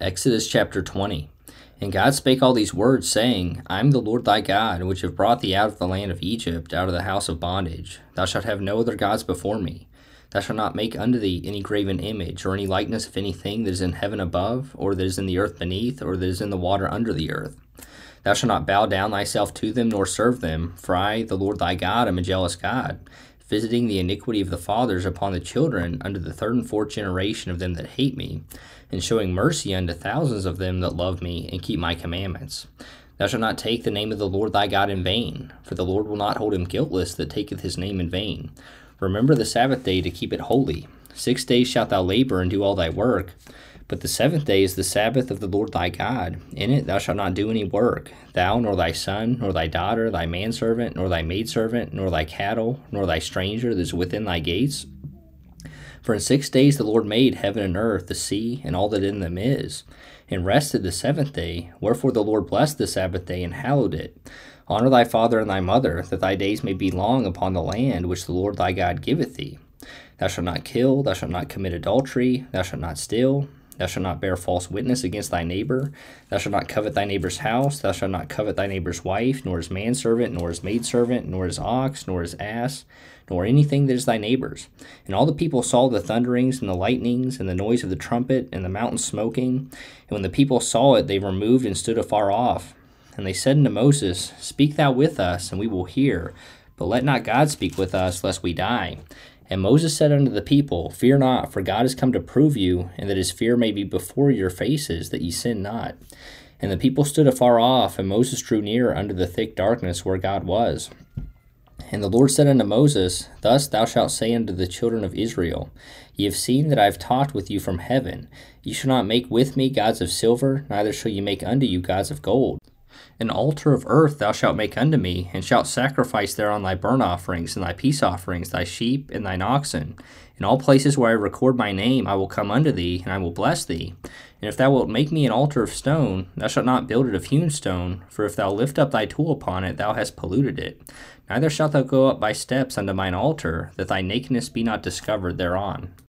Exodus chapter 20. And God spake all these words, saying, I am the Lord thy God, which have brought thee out of the land of Egypt, out of the house of bondage. Thou shalt have no other gods before me. Thou shalt not make unto thee any graven image, or any likeness of anything that is in heaven above, or that is in the earth beneath, or that is in the water under the earth. Thou shalt not bow down thyself to them, nor serve them, for I, the Lord thy God, am a jealous God, visiting the iniquity of the fathers upon the children unto the third and fourth generation of them that hate me, and showing mercy unto thousands of them that love me and keep my commandments. Thou shalt not take the name of the Lord thy God in vain, for the Lord will not hold him guiltless that taketh his name in vain. Remember the Sabbath day to keep it holy. Six days shalt thou labor and do all thy work. But the seventh day is the Sabbath of the Lord thy God. In it thou shalt not do any work, thou, nor thy son, nor thy daughter, thy manservant, nor thy maidservant, nor thy cattle, nor thy stranger that is within thy gates. For in six days the Lord made heaven and earth, the sea, and all that in them is, and rested the seventh day. Wherefore the Lord blessed the Sabbath day and hallowed it. Honor thy father and thy mother, that thy days may be long upon the land which the Lord thy God giveth thee. Thou shalt not kill, thou shalt not commit adultery, thou shalt not steal, Thou shalt not bear false witness against thy neighbor. Thou shalt not covet thy neighbor's house. Thou shalt not covet thy neighbor's wife, nor his manservant, nor his maidservant, nor his ox, nor his ass, nor anything that is thy neighbor's. And all the people saw the thunderings and the lightnings and the noise of the trumpet and the mountain smoking. And when the people saw it, they removed and stood afar off. And they said unto Moses, Speak thou with us, and we will hear. But let not God speak with us, lest we die. And Moses said unto the people, Fear not, for God is come to prove you, and that his fear may be before your faces, that ye sin not. And the people stood afar off, and Moses drew near unto the thick darkness where God was. And the Lord said unto Moses, Thus thou shalt say unto the children of Israel, Ye have seen that I have talked with you from heaven. Ye shall not make with me gods of silver, neither shall ye make unto you gods of gold. An altar of earth thou shalt make unto me, and shalt sacrifice thereon thy burnt offerings, and thy peace offerings, thy sheep, and thine oxen. In all places where I record my name, I will come unto thee, and I will bless thee. And if thou wilt make me an altar of stone, thou shalt not build it of hewn stone, for if thou lift up thy tool upon it, thou hast polluted it. Neither shalt thou go up by steps unto mine altar, that thy nakedness be not discovered thereon.